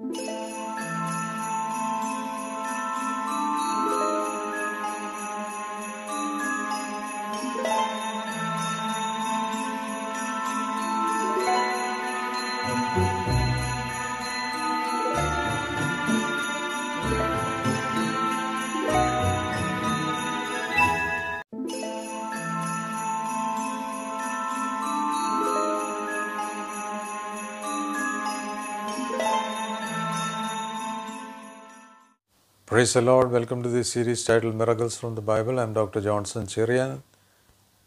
Música Praise the Lord. Welcome to this series titled Miracles from the Bible. I'm Dr. Johnson Cherian.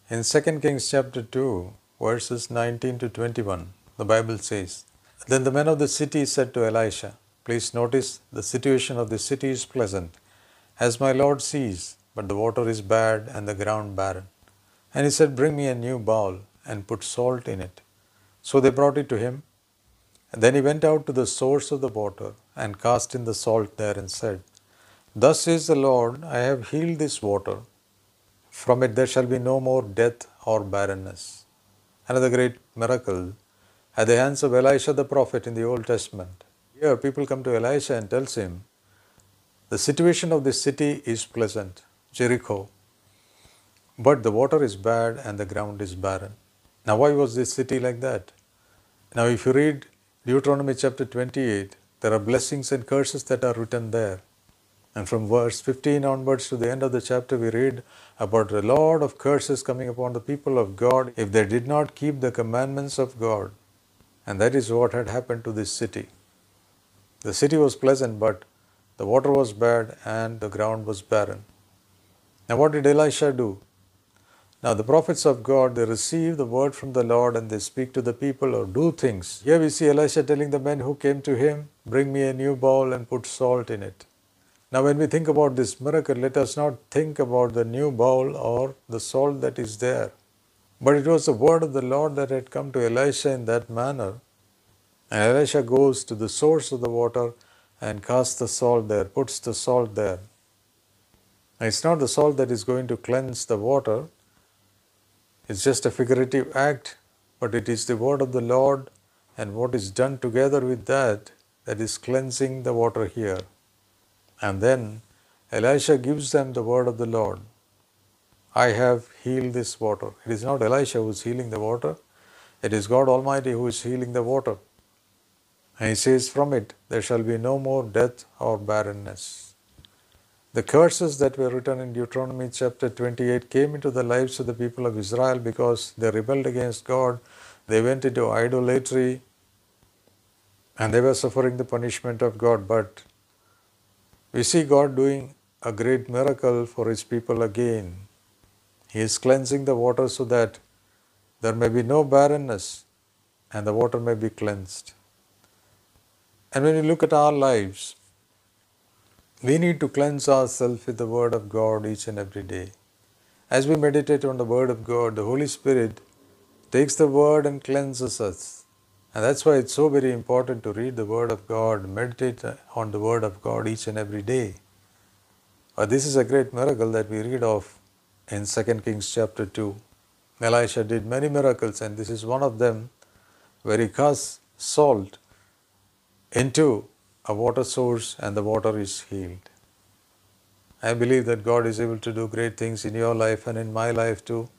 In 2 Kings chapter 2, verses 19 to 21, the Bible says, Then the men of the city said to Elisha, Please notice the situation of the city is pleasant, as my Lord sees, but the water is bad and the ground barren. And he said, Bring me a new bowl and put salt in it. So they brought it to him. And then he went out to the source of the water and cast in the salt there and said, Thus says the Lord, I have healed this water. From it there shall be no more death or barrenness. Another great miracle at the hands of Elisha the prophet in the Old Testament. Here people come to Elisha and tells him, the situation of this city is pleasant, Jericho, but the water is bad and the ground is barren. Now why was this city like that? Now if you read Deuteronomy chapter 28, there are blessings and curses that are written there. And from verse 15 onwards to the end of the chapter, we read about a lot of curses coming upon the people of God if they did not keep the commandments of God. And that is what had happened to this city. The city was pleasant, but the water was bad and the ground was barren. Now, what did Elisha do? Now, the prophets of God, they receive the word from the Lord and they speak to the people or do things. Here we see Elisha telling the men who came to him, Bring me a new bowl and put salt in it. Now, when we think about this miracle, let us not think about the new bowl or the salt that is there. But it was the word of the Lord that had come to Elisha in that manner. And Elisha goes to the source of the water and casts the salt there, puts the salt there. Now, it's not the salt that is going to cleanse the water, it's just a figurative act, but it is the word of the Lord and what is done together with that that is cleansing the water here. And then Elisha gives them the word of the Lord. I have healed this water. It is not Elisha who is healing the water, it is God Almighty who is healing the water. And he says, From it there shall be no more death or barrenness. The curses that were written in Deuteronomy chapter 28 came into the lives of the people of Israel because they rebelled against God. They went into idolatry and they were suffering the punishment of God. But we see God doing a great miracle for His people again. He is cleansing the water so that there may be no barrenness and the water may be cleansed. And when we look at our lives, we need to cleanse ourselves with the Word of God each and every day. As we meditate on the Word of God, the Holy Spirit takes the Word and cleanses us. And that's why it's so very important to read the Word of God, meditate on the Word of God each and every day. But this is a great miracle that we read of in 2 Kings chapter 2. Elisha did many miracles, and this is one of them where he casts salt into a water source and the water is healed. I believe that God is able to do great things in your life and in my life too.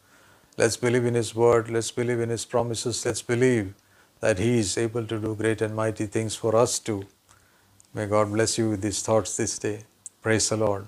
Let's believe in His word, let's believe in His promises, let's believe that He is able to do great and mighty things for us too. May God bless you with these thoughts this day. Praise the Lord.